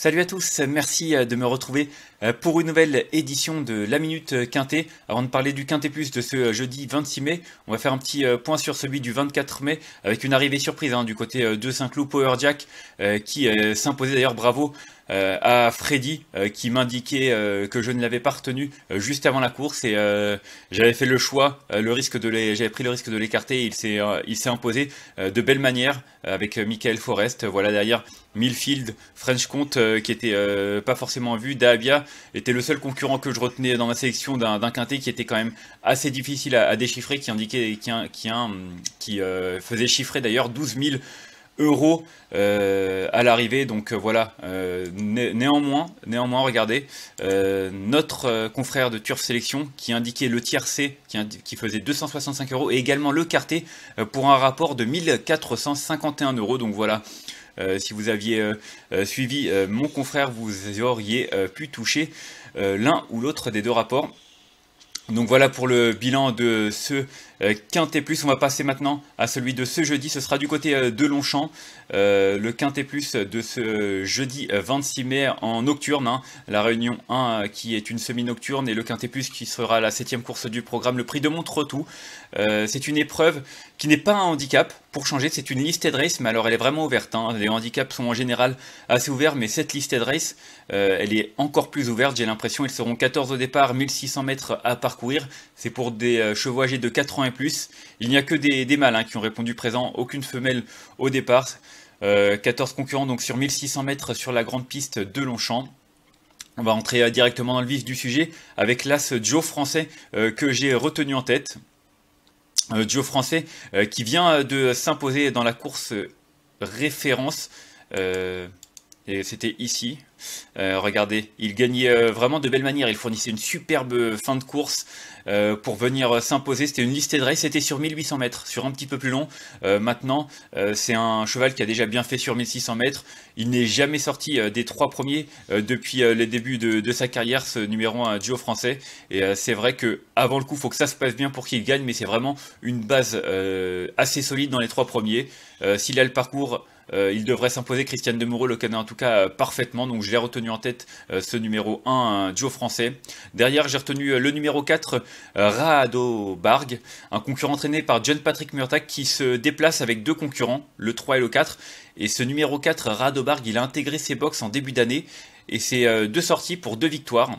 Salut à tous, merci euh, de me retrouver euh, pour une nouvelle édition de la Minute Quintet. Avant de parler du Quintet Plus de ce euh, jeudi 26 mai, on va faire un petit point sur celui du 24 mai avec une arrivée surprise hein, du côté de Saint-Cloud Power Jack qui s'imposait d'ailleurs bravo à Freddy qui m'indiquait que je ne l'avais pas retenu juste avant la course. Et j'avais fait le choix, le risque de j'avais pris le risque de l'écarter, il s'est il s'est imposé de belle manière avec Michael Forrest. Voilà derrière Millfield, French Comte euh, qui était euh, pas forcément vu, Daabia était le seul concurrent que je retenais dans ma sélection d'un quintet qui était quand même assez difficile à, déchiffrer, qui indiquait qui, qui, qui euh, faisait chiffrer d'ailleurs 12 000 euros à l'arrivée. Donc voilà, néanmoins, néanmoins, regardez, notre confrère de Turf Sélection qui indiquait le tiercé qui, qui, faisait 265 euros et également le quarté pour un rapport de 1451 euros. Donc voilà, euh, si vous aviez euh, euh, suivi mon confrère, vous auriez pu toucher l'un ou l'autre des deux rapports. Donc voilà pour le bilan de ce Quintet Plus. On va passer maintenant à celui de ce jeudi. Ce sera du côté de Longchamp. le Quintet Plus de ce jeudi 26 mai en nocturne. Hein. La Réunion 1 qui est une semi-nocturne et le Quintet Plus qui sera la septième course du programme. Le prix de Montretout. C'est une épreuve qui n'est pas un handicap. Pour changer, c'est une listed race, mais alors elle est vraiment ouverte. Hein. Les handicaps sont en général assez ouverts, mais cette listed race, euh, elle est encore plus ouverte. J'ai l'impression ils seront 14 au départ, 1600 mètres à parcourir. C'est pour des euh, chevaux de 4 ans plus. Il n'y a que des, mâles hein, qui ont répondu présent, aucune femelle au départ. 14 euh, concurrents donc sur 1600 mètres sur la grande piste de Longchamp. On va entrer directement dans le vif du sujet avec l'As Joe français que j'ai retenu en tête. Joe français euh, qui vient euh, de s'imposer dans la course euh, référence. Et c'était ici. regardez, il gagnait vraiment de belle manière. Il fournissait une superbe fin de course. Euh, pour venir s'imposer. C'était une liste de race, c'était sur 1800 mètres, sur un petit peu plus long. Euh, maintenant, euh, c'est un cheval qui a déjà bien fait sur 1600 mètres. Il n'est jamais sorti des trois premiers depuis les débuts de, sa carrière, ce numéro 1 duo français. Et c'est vrai que avant le coup, il faut que ça se passe bien pour qu'il gagne, mais c'est vraiment une base assez solide dans les trois premiers. S'il a le parcours euh, il devrait s'imposer. Christian Demoureux le connaît en tout cas euh, parfaitement. Donc je l'ai retenu en tête euh, ce numéro 1, un duo français. Derrière, j'ai retenu le numéro 4, Raado Barg, un concurrent entraîné par John Patrick Murtagh qui se déplace avec deux concurrents, le 3 et le 4. Et ce numéro 4, Raado Barg, il a intégré ses box en début d'année. Et c'est deux sorties pour deux victoires.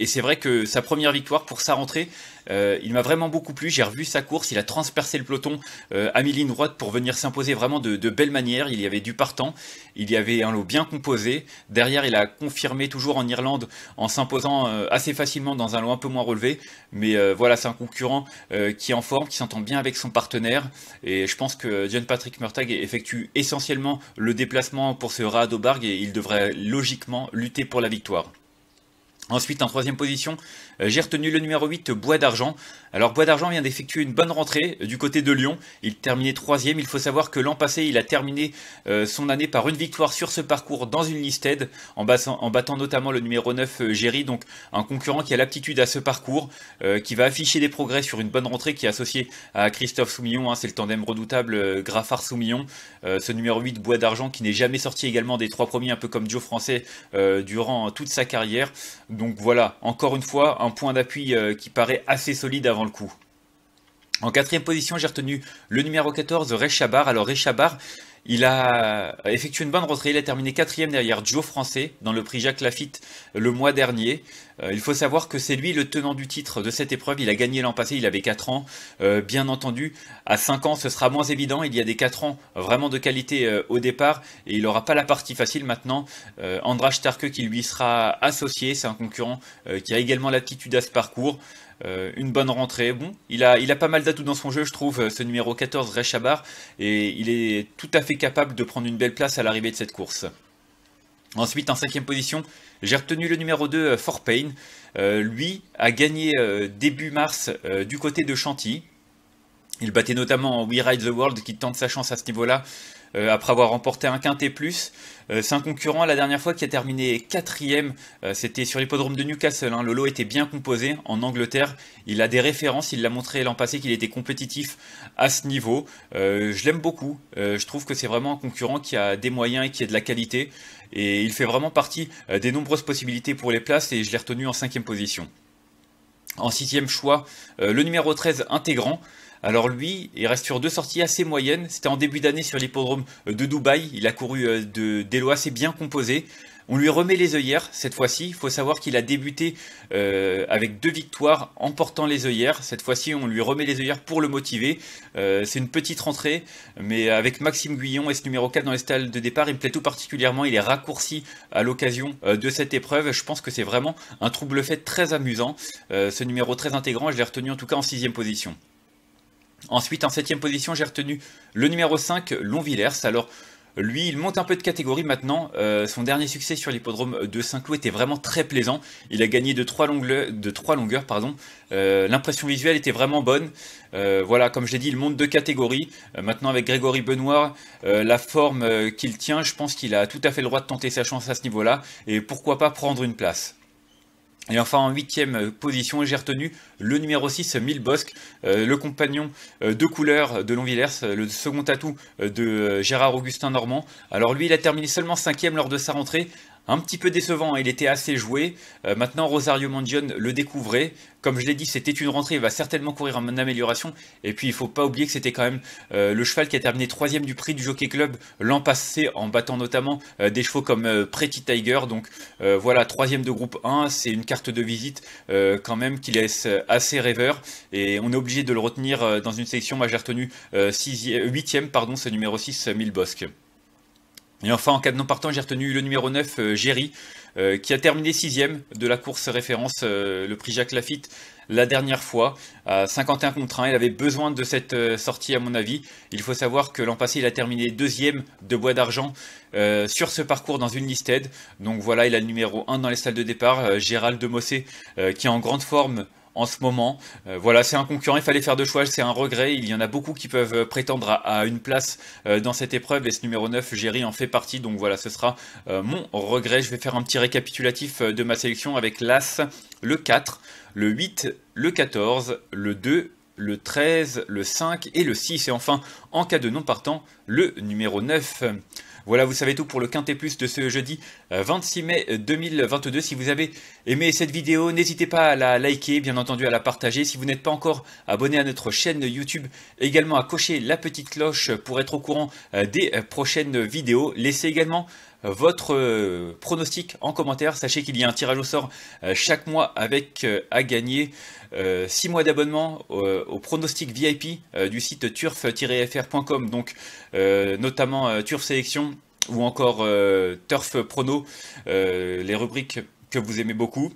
Et c'est vrai que sa première victoire pour sa rentrée, euh, il m'a vraiment beaucoup plu. J'ai revu sa course, il a transpercé le peloton euh, à mi-ligne droite pour venir s'imposer vraiment de, belle manière. Il y avait du partant, il y avait un lot bien composé. Derrière, il a confirmé toujours en Irlande en s'imposant euh, assez facilement dans un lot un peu moins relevé. Mais voilà, c'est un concurrent qui est en forme, qui s'entend bien avec son partenaire. Et je pense que John Patrick Murtagh effectue essentiellement le déplacement pour ce Radobarg et il devrait logiquement lutter pour la victoire. Ensuite, en troisième position, euh, j'ai retenu le numéro 8, Bois d'Argent. Alors, Bois d'Argent vient d'effectuer une bonne rentrée euh, du côté de Lyon. Il terminait troisième. Il faut savoir que l'an passé, il a terminé euh, son année par une victoire sur ce parcours dans une listed, en, battant, notamment le numéro 9, Géry, donc un concurrent qui a l'aptitude à ce parcours, qui va afficher des progrès sur une bonne rentrée qui est associée à Christophe Soumillon. Hein. C'est le tandem redoutable Graffard-Soumillon. ce numéro 8, Bois d'Argent, qui n'est jamais sorti également des trois premiers, un peu comme Joe Français, durant toute sa carrière. Donc voilà, encore une fois, un point d'appui euh, qui paraît assez solide avant le coup. En quatrième position, j'ai retenu le numéro 14, Rechabar. Alors Rechabar, il a effectué une bonne rentrée, il a terminé quatrième derrière Joe Français dans le prix Jacques Lafitte le mois dernier. Euh, il faut savoir que c'est lui le tenant du titre de cette épreuve, il a gagné l'an passé, il avait 4 ans. Euh, bien entendu, à 5 ans ce sera moins évident, il y a des 4 ans vraiment de qualité euh, au départ et il n'aura pas la partie facile maintenant. Andras Starke qui lui sera associé, c'est un concurrent qui a également l'aptitude à ce parcours. Euh, une bonne rentrée. Bon, il a, il a pas mal d'atouts dans son jeu, je trouve, ce numéro 14, Rechabar, et il est tout à fait capable de prendre une belle place à l'arrivée de cette course. Ensuite, en cinquième position, j'ai retenu le numéro 2, Fort Payne. Euh, lui a gagné euh, début mars du côté de Chantilly. Il battait notamment We Ride the World qui tente sa chance à ce niveau-là. Euh, après avoir remporté un quintet plus. Euh, c'est un concurrent la dernière fois qui a terminé quatrième, euh, c'était sur l'hippodrome de Newcastle. Hein. Le lot était bien composé en Angleterre. Il a des références, il l'a montré l'an passé qu'il était compétitif à ce niveau. je l'aime beaucoup. je trouve que c'est vraiment un concurrent qui a des moyens et qui a de la qualité. Et il fait vraiment partie des nombreuses possibilités pour les places et je l'ai retenu en cinquième position. En sixième choix, le numéro 13 intégrant. Alors lui, il reste sur deux sorties assez moyennes. C'était en début d'année sur l'hippodrome de Dubaï. Il a couru euh, de, des lots assez bien composés. On lui remet les œillères cette fois-ci. Il faut savoir qu'il a débuté euh, avec deux victoires en portant les œillères. Cette fois-ci, on lui remet les œillères pour le motiver. Euh, c'est une petite rentrée, mais avec Maxime Guyon et ce numéro 4 dans les stalles de départ, il me plaît tout particulièrement. Il est raccourci à l'occasion de cette épreuve. Je pense que c'est vraiment un trouble fait très amusant. ce numéro très intégrant, je l'ai retenu en tout cas en sixième position. Ensuite, en septième position, j'ai retenu le numéro 5, Longvillers. Alors, lui, il monte un peu de catégorie maintenant. Euh, son dernier succès sur l'hippodrome de Saint-Cloud était vraiment très plaisant. Il a gagné de trois, longueurs. Euh, l'impression visuelle était vraiment bonne. Euh, voilà, comme je l'ai dit, il monte de catégorie. maintenant, avec Grégory Benoît, la forme qu'il tient, je pense qu'il a tout à fait le droit de tenter sa chance à ce niveau-là. Et pourquoi pas prendre une place. Et enfin en huitième position, j'ai retenu le numéro 6, Milbosque, euh, le compagnon euh, de couleur de Longvillers, le second atout euh, de Gérard Augustin Normand. Alors lui, il a terminé seulement cinquième lors de sa rentrée, un petit peu décevant, il était assez joué. Euh, maintenant, Rosario Mandion le découvrait. Comme je l'ai dit, c'était une rentrée, il va certainement courir en amélioration. Et puis, il ne faut pas oublier que c'était quand même euh, le cheval qui a terminé troisième du prix du Jockey Club l'an passé, en battant notamment euh, des chevaux comme Pretty Tiger. Donc voilà, troisième de groupe 1, c'est une carte de visite quand même qui laisse assez rêveur. Et on est obligé de le retenir dans une sélection. Moi, j'ai retenu 8e, pardon, ce numéro 6, Milbosque. Et enfin, en cas de non partant, j'ai retenu le numéro 9, euh, Géry, euh, qui a terminé sixième de la course référence, euh, le prix Jacques Lafitte, la dernière fois, à 51 contre 1. Il avait besoin de cette sortie, à mon avis. Il faut savoir que l'an passé, il a terminé deuxième de Bois d'Argent sur ce parcours dans une listed. Donc voilà, il a le numéro 1 dans les salles de départ. Gérald de Mossé, qui est en grande forme en ce moment. Euh, voilà, c'est un concurrent, il fallait faire deux choix, c'est un regret. Il y en a beaucoup qui peuvent euh, prétendre à, une place euh, dans cette épreuve et ce numéro 9, Géry en fait partie. Donc voilà, ce sera mon regret. Je vais faire un petit récapitulatif de ma sélection avec l'As, le 4, le 8, le 14, le 2, le 13, le 5 et le 6. Et enfin, en cas de non partant, le numéro 9. Voilà, vous savez tout pour le Quintet Plus de ce jeudi 26 euh, mai 2022. Euh, si vous avez aimé cette vidéo, n'hésitez pas à la liker, bien entendu à la partager. Si vous n'êtes pas encore abonné à notre chaîne YouTube, également à cocher la petite cloche pour être au courant euh, des prochaines vidéos. Laissez également votre pronostic en commentaire. Sachez qu'il y a un tirage au sort chaque mois avec à gagner 6 mois d'abonnement au pronostic VIP du site turf-fr.com. Donc notamment Turf Sélection ou encore Turf Prono, les rubriques que vous aimez beaucoup.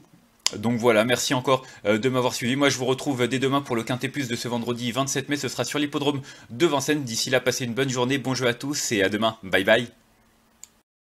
Donc voilà, merci encore de m'avoir suivi. Moi, je vous retrouve dès demain pour le Quintet Plus de ce vendredi 27 mai. Ce sera sur l'hippodrome de Vincennes. D'ici là, passez une bonne journée, bon jeu à tous et à demain. Bye bye.